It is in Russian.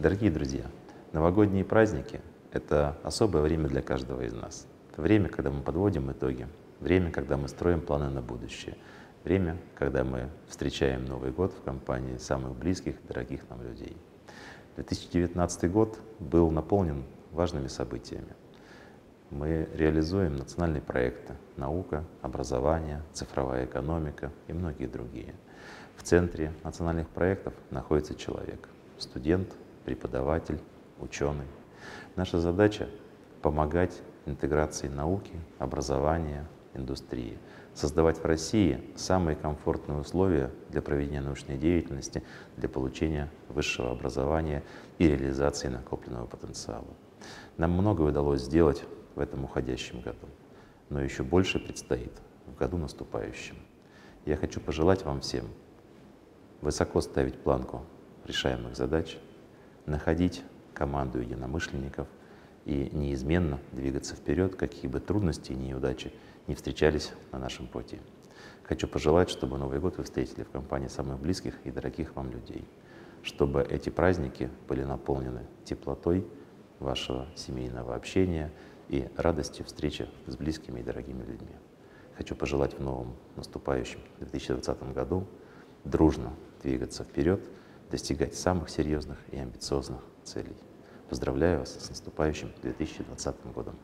Дорогие друзья, новогодние праздники — это особое время для каждого из нас. Это время, когда мы подводим итоги, время, когда мы строим планы на будущее, время, когда мы встречаем Новый год в компании самых близких, дорогих нам людей. 2019 год был наполнен важными событиями. Мы реализуем национальные проекты «Наука», «Образование», «Цифровая экономика» и многие другие. В центре национальных проектов находится человек — студент, преподаватель, ученый. Наша задача — помогать интеграции науки, образования, индустрии, создавать в России самые комфортные условия для проведения научной деятельности, для получения высшего образования и реализации накопленного потенциала. Нам многое удалось сделать в этом уходящем году, но еще больше предстоит в году наступающем. Я хочу пожелать вам всем высоко ставить планку решаемых задач, находить команду единомышленников и неизменно двигаться вперед, какие бы трудности и неудачи не встречались на нашем пути. Хочу пожелать, чтобы Новый год вы встретили в компании самых близких и дорогих вам людей, чтобы эти праздники были наполнены теплотой вашего семейного общения и радостью встречи с близкими и дорогими людьми. Хочу пожелать в новом наступающем 2020 году дружно двигаться вперед, достигать самых серьезных и амбициозных целей. Поздравляю вас с наступающим 2020 годом.